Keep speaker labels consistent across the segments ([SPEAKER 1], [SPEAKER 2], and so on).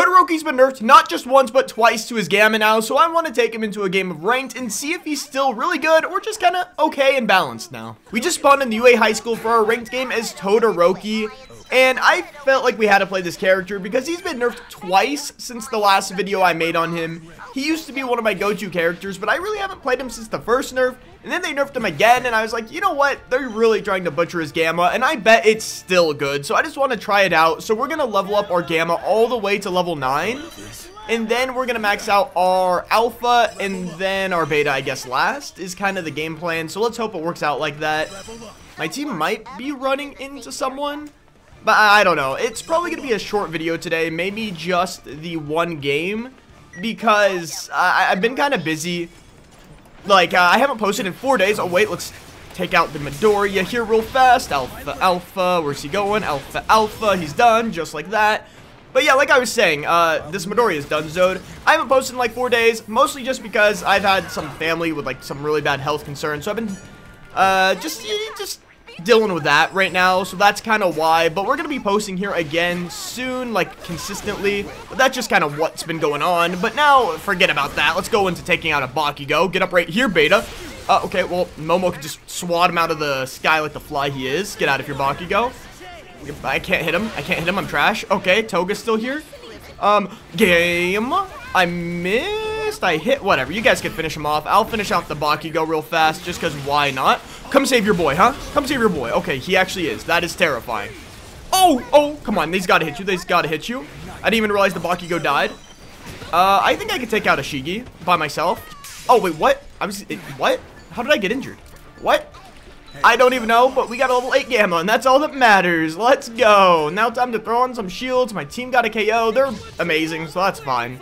[SPEAKER 1] Todoroki's been nerfed not just once but twice to his Gamma now, so I want to take him into a game of ranked and see if he's still really good or just kind of okay and balanced now. We just spawned in the UA High School for our ranked game as Todoroki, and I felt like we had to play this character because he's been nerfed twice since the last video I made on him. He used to be one of my go-to characters, but I really haven't played him since the first nerf, and then they nerfed him again, and I was like, you know what? They're really trying to butcher his Gamma, and I bet it's still good, so I just want to try it out. So we're going to level up our Gamma all the way to level 9, and then we're going to max out our Alpha, and then our Beta, I guess, last, is kind of the game plan. So let's hope it works out like that. My team might be running into someone. But I don't know. It's probably going to be a short video today. Maybe just the one game. Because I, have been kind of busy. Like, uh, I haven't posted in four days. Oh, wait. Let's take out the Midoriya here real fast. Alpha, Alpha. Where's he going? Alpha, Alpha. He's done. Just like that. But yeah, like I was saying, uh, this Midoriya is done zoned. I haven't posted in like four days. Mostly just because I've had some family with like some really bad health concerns. So I've been uh, just, just dealing with that right now, so that's kind of why. But we're going to be posting here again soon, like, consistently. But that's just kind of what's been going on. But now, forget about that. Let's go into taking out a Bakugo. Get up right here, Beta. Uh, okay, well, Momo can just swat him out of the sky like the fly he is. Get out of here, Bakugo. I can't hit him. I can't hit him. I'm trash. Okay, Toga's still here. Um, game. I missed. I hit. Whatever. You guys can finish him off. I'll finish off the Bakugo real fast just because why not? Come save your boy, huh? Come save your boy. Okay, he actually is. That is terrifying. Oh, oh, come on. They's got to hit you. They's got to hit you. I didn't even realize the Bakugo died. Uh, I think I could take out a Shigi by myself. Oh, wait, what? I was, it, what? How did I get injured? What? I don't even know, but we got a level 8 Gamma, and that's all that matters. Let's go. Now time to throw on some shields. My team got a KO. They're amazing, so that's fine.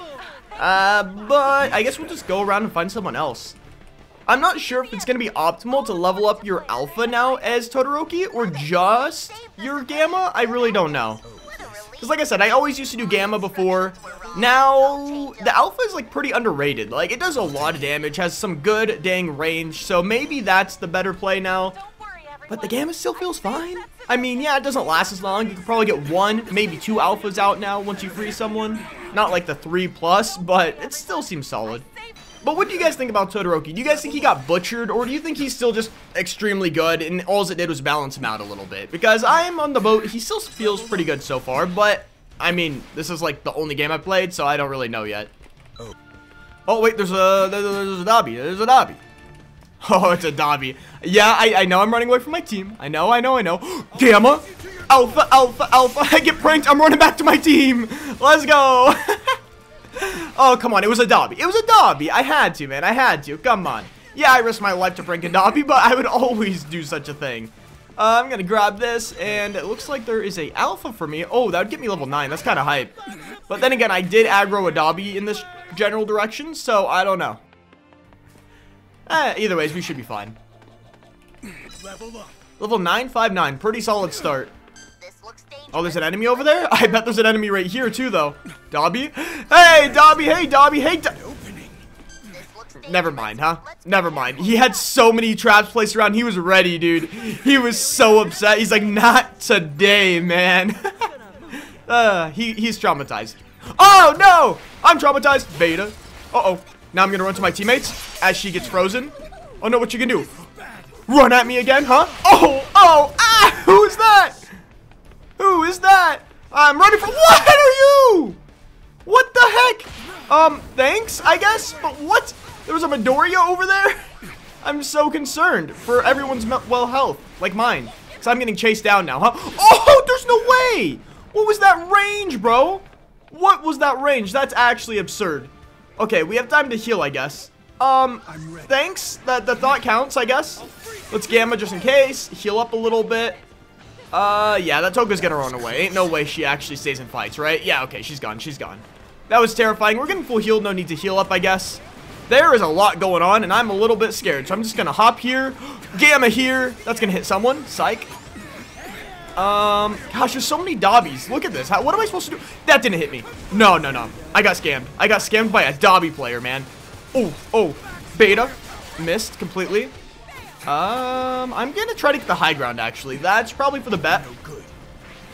[SPEAKER 1] Uh, but I guess we'll just go around and find someone else. I'm not sure if it's going to be optimal to level up your Alpha now as Todoroki or just your Gamma. I really don't know. Because like I said, I always used to do Gamma before. Now, the Alpha is like pretty underrated. Like, it does a lot of damage, has some good dang range. So maybe that's the better play now. But the Gamma still feels fine. I mean, yeah, it doesn't last as long. You could probably get one, maybe two Alphas out now once you free someone. Not like the three plus, but it still seems solid. But what do you guys think about Todoroki? Do you guys think he got butchered, or do you think he's still just extremely good, and all it did was balance him out a little bit? Because I'm on the boat, he still feels pretty good so far, but, I mean, this is like the only game I played, so I don't really know yet. Oh, oh wait, there's a, there's a Dabi, there's a Dabi. Oh, it's a Dabi. Yeah, I, I know I'm running away from my team. I know, I know, I know. Gamma! Alpha, Alpha, Alpha! I get pranked, I'm running back to my team! Let's go! oh, come on. It was a Dabi. It was a Dabi. I had to, man. I had to. Come on. Yeah, I risked my life to prank a Dabi, but I would always do such a thing. Uh, I'm gonna grab this, and it looks like there is a alpha for me. Oh, that would get me level 9. That's kind of hype. But then again, I did aggro a Dabi in this general direction, so I don't know. Eh, either ways, we should be fine. Level 959. Pretty solid start. Oh, there's an enemy over there? I bet there's an enemy right here too, though. Dabi? Hey, Dabi! Hey, Dabi! Hey, Do Never mind, huh? Never mind. He had so many traps placed around. He was ready, dude. He was so upset. He's like, not today, man. uh, he, he's traumatized. Oh, no! I'm traumatized. Beta. Uh-oh. Now I'm gonna run to my teammates as she gets frozen. Oh, no, what you gonna do? Run at me again, huh? Oh, oh, ah! Who's that? Who is that? I'm ready for- What are you? What the heck? Um, thanks, I guess? But what? There was a Midoriya over there? I'm so concerned for everyone's well health, like mine. Because I'm getting chased down now, huh? Oh, there's no way! What was that range, bro? What was that range? That's actually absurd. Okay, we have time to heal, I guess. Um, thanks. That the thought counts, I guess. Let's gamma just in case. Heal up a little bit. Uh, yeah, that Toga's gonna run away. Ain't no way she actually stays in fights, right? Yeah, okay, she's gone, she's gone. That was terrifying. We're getting full healed, no need to heal up, I guess. There is a lot going on, and I'm a little bit scared, so I'm just gonna hop here, Gamma here. That's gonna hit someone. Psych. Um, gosh, there's so many Dabis. Look at this. How, what am I supposed to do? That didn't hit me. No, no, no. I got scammed. I got scammed by a Dabi player, man. Oh, oh. Beta. Missed completely. Um, I'm gonna try to get the high ground, actually. That's probably for the bet.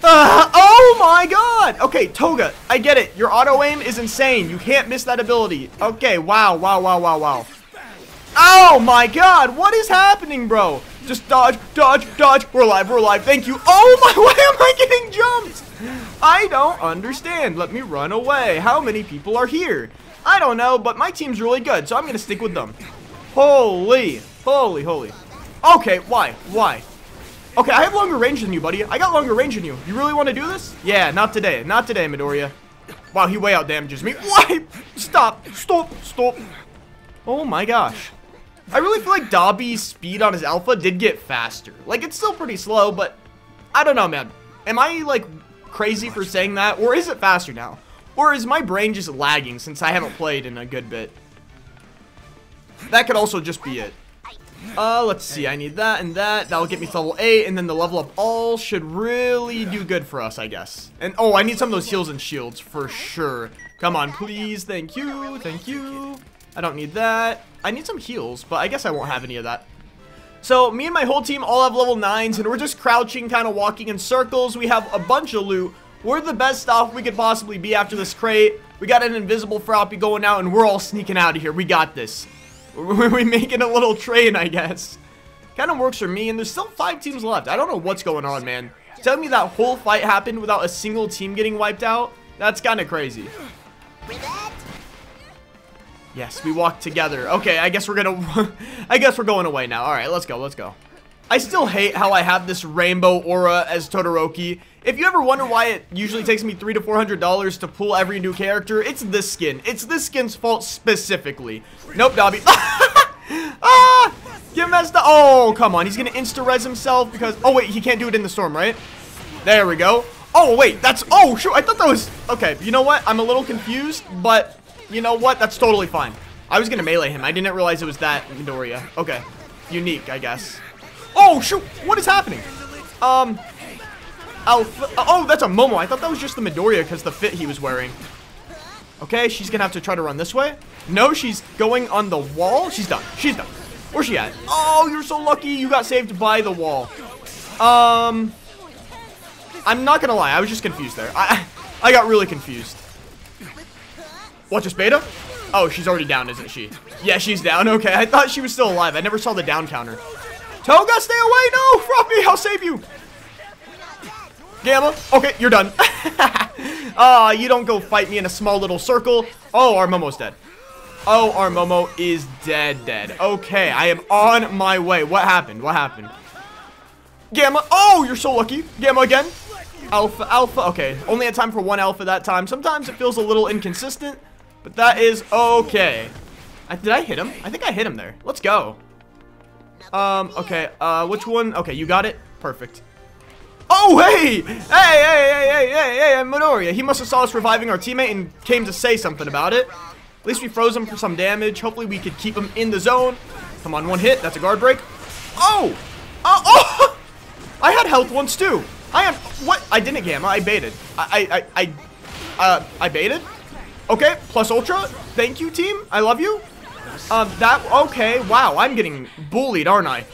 [SPEAKER 1] Uh, oh my god! Okay, Toga, I get it. Your auto aim is insane. You can't miss that ability. Okay, wow, wow, wow, wow, wow. Oh my god, what is happening, bro? Just dodge, dodge, dodge. We're alive, we're alive. Thank you. Oh my, why am I getting jumped? I don't understand. Let me run away. How many people are here? I don't know, but my team's really good, so I'm going to stick with them. Holy, holy, holy. Okay, why? Why? Okay, I have longer range than you, buddy. I got longer range than you. You really want to do this? Yeah, not today. Not today, Midoriya. Wow, he way out damages me. Why? Stop. Stop. Stop. Oh my gosh. I really feel like Dabi's speed on his alpha did get faster. Like, it's still pretty slow, but I don't know, man. Am I, like, crazy for saying that? Or is it faster now? Or is my brain just lagging since I haven't played in a good bit? That could also just be it. Uh, let's see. I need that and that. That'll get me to level 8, and then the level up all should really do good for us, I guess. And, oh, I need some of those heals and shields for sure. Come on, please. Thank you. Thank you. I don't need that. I need some heals, but I guess I won't have any of that. So, me and my whole team all have level 9s, and we're just crouching, kind of walking in circles. We have a bunch of loot. We're the best off we could possibly be after this crate. We got an invisible Froppy going out, and we're all sneaking out of here. We got this. We're making a little train, I guess. Kind of works for me, and there's still five teams left. I don't know what's going on, man. Tell me that whole fight happened without a single team getting wiped out? That's kind of crazy. Yes, we walked together. Okay, I guess we're gonna... I guess we're going away now. Alright, let's go, let's go. I still hate how I have this rainbow aura as Todoroki. If you ever wonder why it usually takes me three to four hundred dollars to pull every new character, it's this skin. It's this skin's fault specifically. Nope, Dabi. ah! You messed up. Oh, come on. He's gonna insta-res himself because... Oh, wait. He can't do it in the storm, right? There we go. Oh, wait. That's... Oh, shoot. I thought that was... Okay, you know what? I'm a little confused, but... You know what? That's totally fine. I was gonna melee him. I didn't realize it was that Midoriya. Okay. Unique, I guess. Oh, shoot. What is happening? Um... Alpha. Oh, that's a Momo. I thought that was just the Midoriya because the fit he was wearing. Okay, she's gonna have to try to run this way. No, she's going on the wall. She's done. She's done. Where's she at? Oh, you're so lucky you got saved by the wall. Um, I'm not gonna lie. I was just confused there. I, I got really confused. What, just beta? Oh, she's already down, isn't she? Yeah, she's down. Okay, I thought she was still alive. I never saw the down counter. Toga, stay away! No! Froppy, I'll save you! Gamma. Okay, you're done. Ah, uh, you don't go fight me in a small little circle. Oh, our Momo's dead. Oh, our Momo is dead, dead. Okay, I am on my way. What happened? What happened? Gamma. Oh, you're so lucky. Gamma again. Alpha, alpha. Okay, only had time for one alpha that time. Sometimes it feels a little inconsistent, but that is okay. I, did I hit him? I think I hit him there. Let's go. Um, okay, uh, which one? Okay, you got it? Perfect. Oh, hey! Hey, hey, hey, hey, hey, hey, Midoriya. He must have saw us reviving our teammate and came to say something about it. At least we froze him for some damage. Hopefully we could keep him in the zone. Come on, one hit. That's a guard break. Oh! Uh, oh! I had health once, too. I am... What? I didn't gamma. I baited. I, I, I, uh, I baited? Okay, plus ultra. Thank you, team. I love you. Um, that... Okay, wow. I'm getting bullied, aren't I?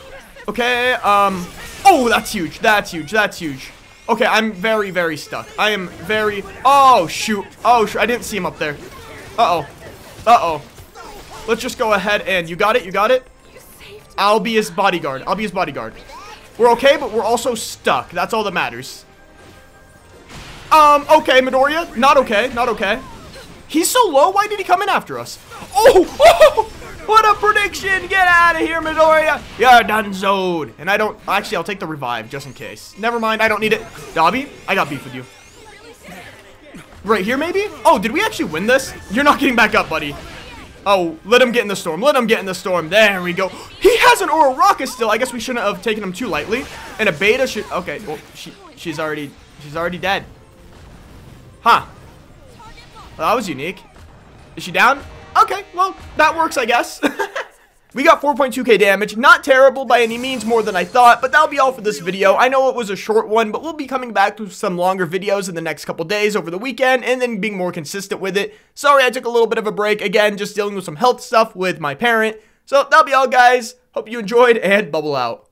[SPEAKER 1] Okay, um... Oh, that's huge. That's huge. That's huge. Okay, I'm very, very stuck. I am very... Oh, shoot. Oh, shoot. I didn't see him up there. Uh-oh. Uh-oh. Let's just go ahead and... You got it? You got it? I'll be his bodyguard. I'll be his bodyguard. We're okay, but we're also stuck. That's all that matters. Um, okay, Midoriya. Not okay. Not okay. He's so low. Why did he come in after us? Oh! oh! What a prediction! Get out of here, Midoriya! You're done zoned. And I don't... Actually, I'll take the revive, just in case. Never mind, I don't need it. Dabi, I got beef with you. Right here, maybe? Oh, did we actually win this? You're not getting back up, buddy. Oh, let him get in the storm. Let him get in the storm. There we go. He has an Uraraka still. I guess we shouldn't have taken him too lightly. And a beta should... Okay, well, she, she's already... She's already dead. Huh. Well, that was unique. Is she down? Okay, well, that works, I guess. We got 4.2k damage, not terrible by any means, more than I thought, but that'll be all for this video. I know it was a short one, but we'll be coming back to some longer videos in the next couple days over the weekend, and then being more consistent with it. Sorry I took a little bit of a break, again, just dealing with some health stuff with my parent. So that'll be all, guys. Hope you enjoyed, and bubble out.